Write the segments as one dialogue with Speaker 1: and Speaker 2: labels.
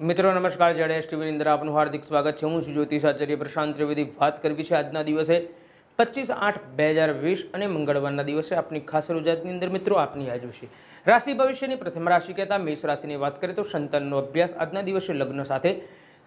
Speaker 1: મિત્રો, નમસ્કાર. જેડેશ ટીવી અંદર આપનું હાર્દિક સ્વાગત છે. હું છું જ્યોતિષ આચાર્ય પ્રશાંત ત્રિવેદી. વાત કરવી છે આજના દિવસે પચીસ આઠ બે હજાર વીસ અને મંગળવારના દિવસે આપની ખાસ રોજાતની અંદર. મિત્રો, આપની આજ વિશે. રાશિ ભવિષ્યની પ્રથમ રાશિ કહેતા મેષ રાશિની વાત કરીએ તો સંતાનનો અભ્યાસ આજના દિવસે લગ્ન સાથે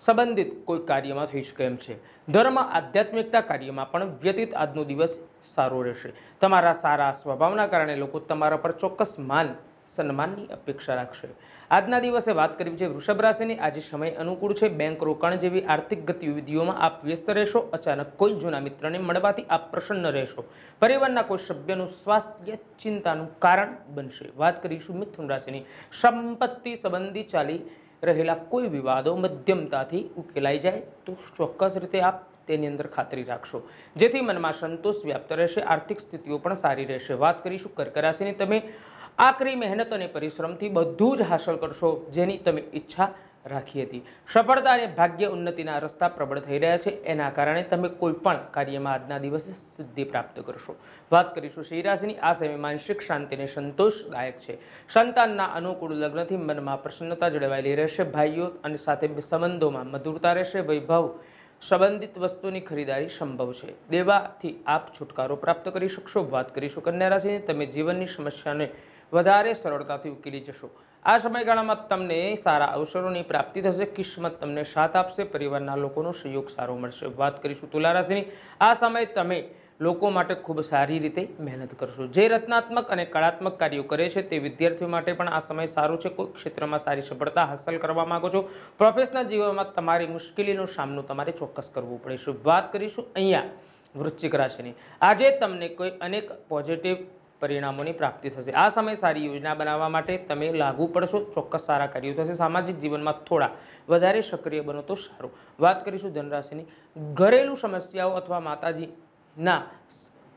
Speaker 1: સંબંધિત કોઈ કાર્યમાં થઈ શકે એમ છે. ધર્મ, આધ્યાત્મિકતા કાર્યમાં પણ વ્યતીત આજનો દિવસ સારો રહેશે. તમારા સારા સ્વભાવના કારણે લોકો તમારા પર ચોક્કસ માન સન્માનની અપેક્ષા રાખશે. આજના દિવસે વાત કરવી છે વૃષભ રાશિની. આજે સમય અનુકૂળ છે. બેંક રોકાણ જેવી આર્થિક ગતિવિધિઓમાં આપ વ્યસ્ત રહેશો. અચાનક કોઈ જૂના મિત્રને મળવાથી આપ પ્રસન્ન રહેશો. પરિવારના કોઈ સભ્યનું સ્વાસ્થ્ય ચિંતાનું કારણ બનશે. વાત કરીશું મિથુન રાશિની. સંપત્તિ સંબંધી ચાલી રહેલા કોઈ વિવાદો મધ્યમતાથી ઉકેલાઈ જાય તો ચોક્કસ રીતે આપ તેની અંદર ખાતરી રાખશો. જેથી મનમાં સંતોષ વ્યાપ્ત રહેશે. આર્થિક સ્થિતિઓ પણ સારી રહેશે. વાત કરીશું કર્ક રાશિની. તમે આકરી મહેનત અને પરિશ્રમથી બધું જ હાંસલ કરશો જેની તમે ઈચ્છા રાખી હતી. સફળતા અને ભાગ્ય ઉન્નતિના રસ્તા પ્રબળ થઈ રહ્યા છે. એના કારણે તમે કોઈ પણ કાર્યમાં આજના દિવસે સિદ્ધિ પ્રાપ્ત કરશો. વાત કરીશું સિંહ રાશિની આ સમય માનસિક શાંતિ અને સંતોષદાયક છે. સંતાનના અનુકૂળ લગ્નથી મનમાં પ્રસન્નતા જળવાયેલી રહેશે. ભાઈઓ અને સાથે સંબંધોમાં મધુરતા રહેશે. વૈભવ સંબંધિત વસ્તુની ખરીદારી સંભવ છે. દેવાથી આપ છુટકારો પ્રાપ્ત કરી શકશો. વાત કરીશું કન્યા રાશિની. તમે જીવનની સમસ્યાને વધારે સરળતાથી ઉકેલી જશો. આ સમયગાળામાં તમને સારા અવસરોની પ્રાપ્તિ થશે, કિસ્મત તમને સાથ આપશે, પરિવારના લોકોનો સહયોગ સારો મળશે. વાત કરીશું તુલા રાશિની. આ સમય તમે લોકો માટે ખૂબ સારી રીતે મહેનત કરશો. જે રચનાત્મક અને કળાત્મક કાર્યો કરે છે તે વિદ્યાર્થીઓ માટે પણ આ સમય સારો છે. કોઈ ક્ષેત્રમાં સારી સફળતા હાંસલ કરવા માંગો છો પ્રોફેશનલ જીવનમાં તમારી મુશ્કેલીનો સામનો તમારે ચોક્કસ કરવો પડે. છે વાત કરીશું અહીંયા વૃશ્ચિક રાશિની. આજે તમને કોઈ અનેક પોઝિટિવ પરિણામોની પ્રાપ્તિ થશે. આ સમય સારી યોજના બનાવવા માટે તમે લાગુ પડશો, ચોક્કસ સારા કાર્યો થશે, સામાજિક જીવનમાં થોડા વધારે સક્રિય બનો તો સારું. વાત કરીશું ધનરાશિની. ઘરેલું સમસ્યાઓ અથવા માતાજીના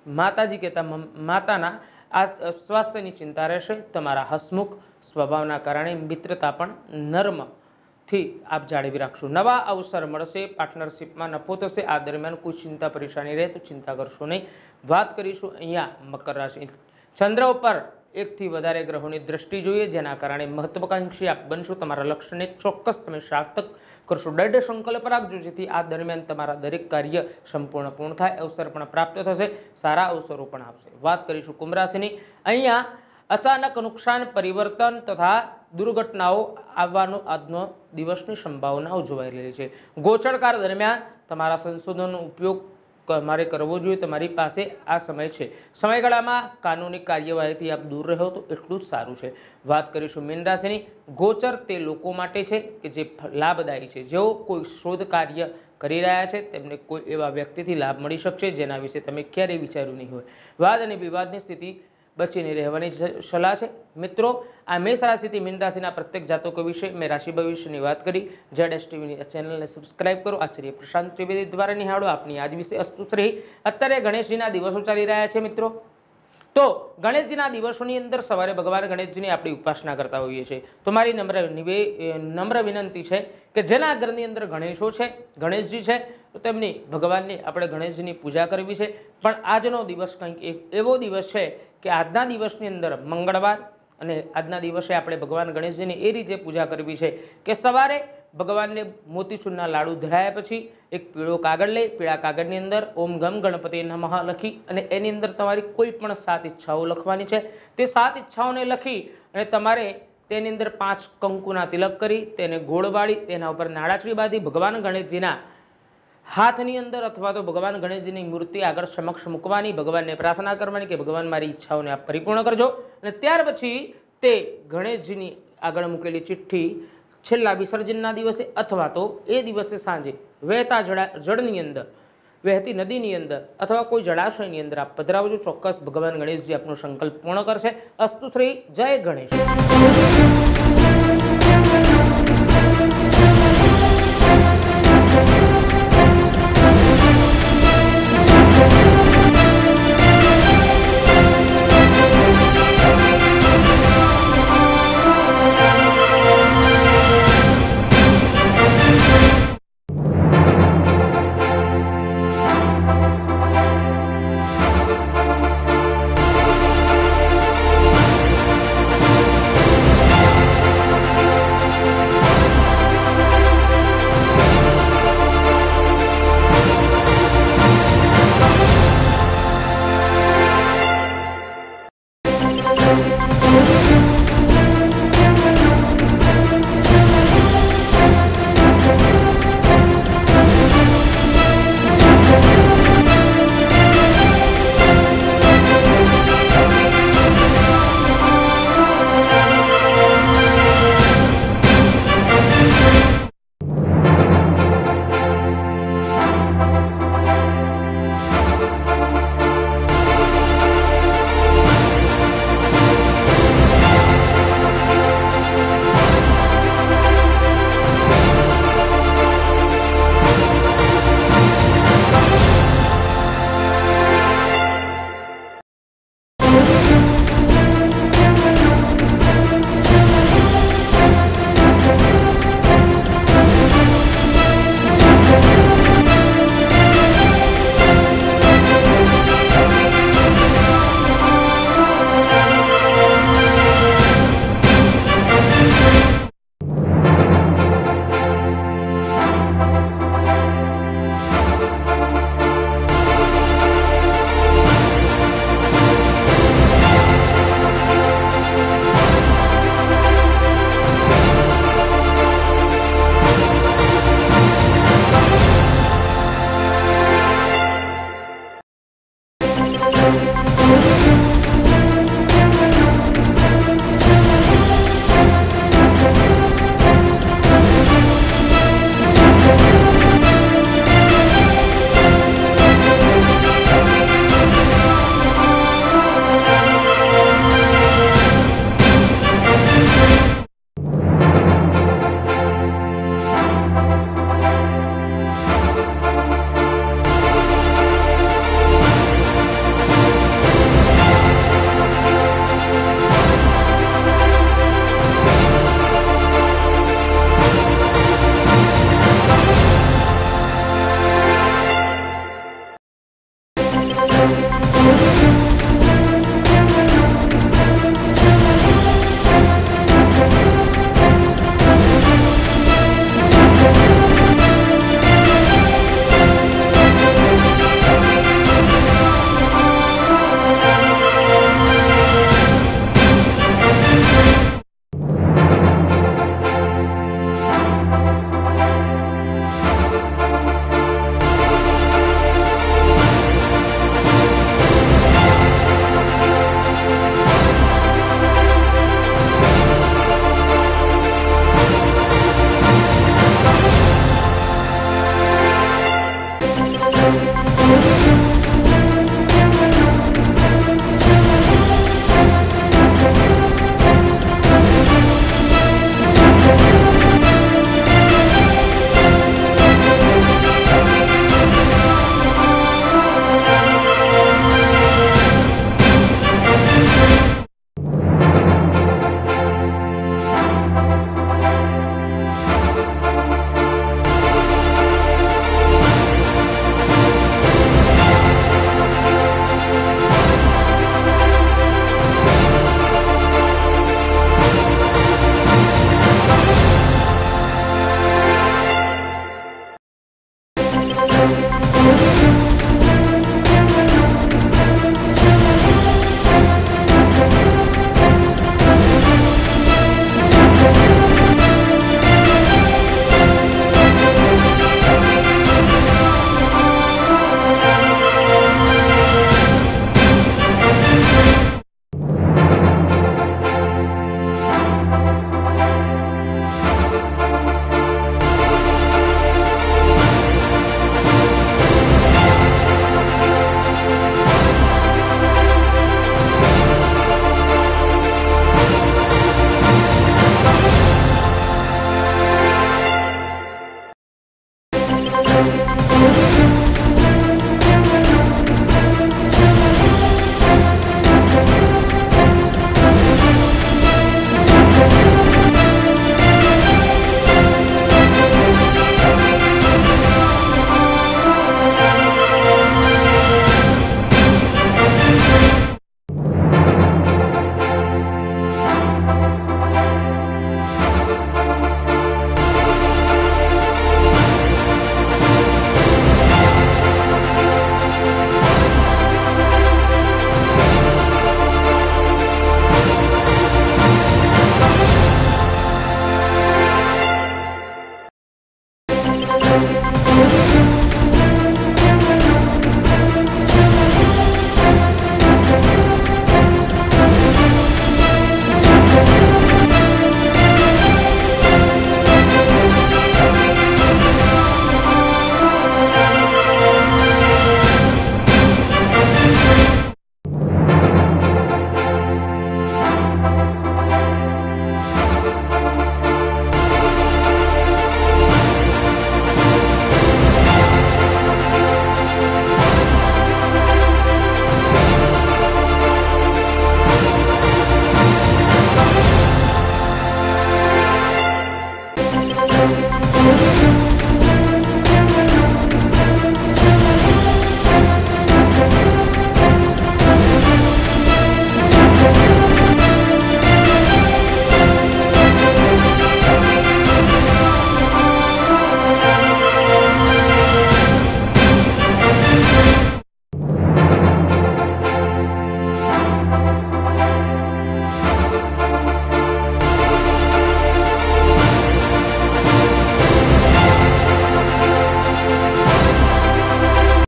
Speaker 1: માતાજી કહેતા માતાના આ સ્વાસ્થ્યની ચિંતા રહેશે, તમારા હસમુખ સ્વભાવના કારણે મિત્રતા પણ નર્મથી આપ જાળવી રાખશો. નવા અવસર મળશે, પાર્ટનરશિપમાં નફો થશે, આ દરમિયાન કોઈ ચિંતા પરેશાની રહે તો ચિંતા કરશો નહીં. વાત કરીશું અહીંયા મકર રાશિ ચંદ્ર ઉપર એકથી વધારે ગ્રહોની દ્રષ્ટિ જોઈએ, જેના કારણે મહત્વકાંક્ષી આપ બનશો, તમારા લક્ષ્યને ચોક્કસ તમે સાર્થક કરશો. દઢ સંકલ્પ રાખજો, જેથી આ દરમિયાન તમારા દરેક કાર્ય સંપૂર્ણ પૂર્ણ થાય, અવસર પણ પ્રાપ્ત થશે, સારા અવસરો પણ આપશે. વાત કરીશું કુંભરાશિની. અહીંયા અચાનક નુકસાન, પરિવર્તન તથા દુર્ઘટનાઓ આવવાનો આજનો દિવસની સંભાવનાઓ જોવાઈ રહેલી છે. ગોચરકાર દરમિયાન તમારા સંશોધનનો ઉપયોગ તમારે કરવો જોઈએ તમારી પાસે આ સમય છે. સમયગાળામાં કાનૂની કાર્યવાહીથી આપ દૂર રહો તો એટલું જ સારું છે. વાત કરીશું મીન ગોચર તે લોકો માટે છે કે જે લાભદાયી છે. જેઓ કોઈ શોધ કાર્ય કરી રહ્યા છે, તેમને કોઈ એવા વ્યક્તિથી લાભ મળી શકશે જેના વિશે તમે ક્યારેય વિચાર્યું નહીં હોય. વાદ અને વિવાદની સ્થિતિ બચીને રહેવાની સલાહ છે. મિત્રો, આ મેષ રાશિથી મીન રાશિના પ્રત્યેક જાતકો વિશે મેં રાશિ ભવિષ્યની વાત કરી. જેડ એસ ટીવીની ચેનલને સબસ્ક્રાઇબ કરો. આચાર્ય પ્રશાંત ત્રિવેદી દ્વારા નિહાળો. આપની આજ વિશે અસ્તુસ રહી અત્યારે ગણેશજીના દિવસો ચાલી રહ્યા છે, મિત્રો. તો ગણેશજીના દિવસોની અંદર સવારે ભગવાન ગણેશજીની આપણી ઉપાસના કરતા હોઈએ છીએ. તો મારી નમ્ર નિવે, નમ્ર વિનંતી છે કે જેના ઘરની અંદર ગણેશો છે, ગણેશજી છે, તો તેમની ભગવાનની આપણે ગણેશજીની પૂજા કરવી છે. પણ આજનો દિવસ કંઈક એક એવો દિવસ છે કે આજના દિવસની અંદર મંગળવાર અને આજના દિવસે આપણે ભગવાન ગણેશજીની એ રીતે પૂજા કરવી છે કે સવારે ભગવાનને મોતીચૂરના લાડુ ધરાયા પછી એક પીળો કાગળ લઈ, પીળા કાગળની અંદર ઓમ ગમ ગણપતિ નમઃ લખી અને એની અંદર તમારી કોઈ પણ સાત ઈચ્છાઓ લખવાની છે. તે સાત ઈચ્છાઓને લખી અને તમારે તેની અંદર પાંચ કંકુના તિલક કરી, તેને ગોળ વાળી, તેના ઉપર નાળાચડી બાંધી ભગવાન ગણેશજીના હાથની અંદર અથવા તો ભગવાન ગણેશજીની મૂર્તિ આગળ સમક્ષ મૂકવાની, ભગવાનને પ્રાર્થના કરવાની કે ભગવાન મારી ઈચ્છાઓને આપ પરિપૂર્ણ કરજો. અને ત્યાર પછી તે ગણેશજીની આગળ મૂકેલી ચિઠ્ઠી છેલ્લા વિસર્જનના દિવસે અથવા તો એ દિવસે સાંજે વહેતા જળા જળની અંદર, વહેતી નદીની અંદર અથવા કોઈ જળાશયની અંદર આપ પધરાવજો. ચોક્કસ ભગવાન ગણેશજી આપનો સંકલ્પ પૂર્ણ કરશે. અસ્તુ શ્રી જય ગણેશ.